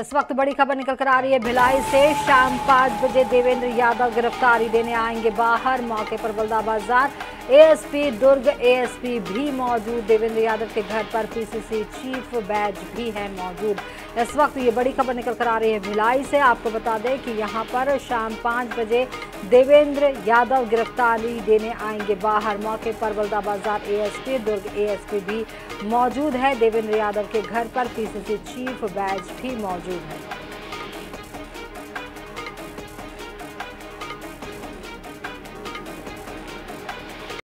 इस वक्त बड़ी खबर निकल कर आ रही है भिलाई से। शाम पाँच बजे देवेंद्र यादव गिरफ्तारी देने आएँगे बाहर। मौके पर बलदा बाज़ार एएसपी दुर्ग एएसपी भी मौजूद। देवेंद्र यादव के घर पर पीसीसी चीफ बैच भी है मौजूद। इस वक्त ये बड़ी खबर निकल कर आ रही है भिलाई से। आपको बता दें कि यहाँ पर शाम पाँच बजे देवेंद्र यादव गिरफ्तारी देने आएँगे बाहर। मौके पर बलदा बाज़ार एएसपी दुर्ग एएसपी भी मौजूद है। देवेंद्र यादव के घर पर पीसीसी चीफ बैच भी मौजूद है।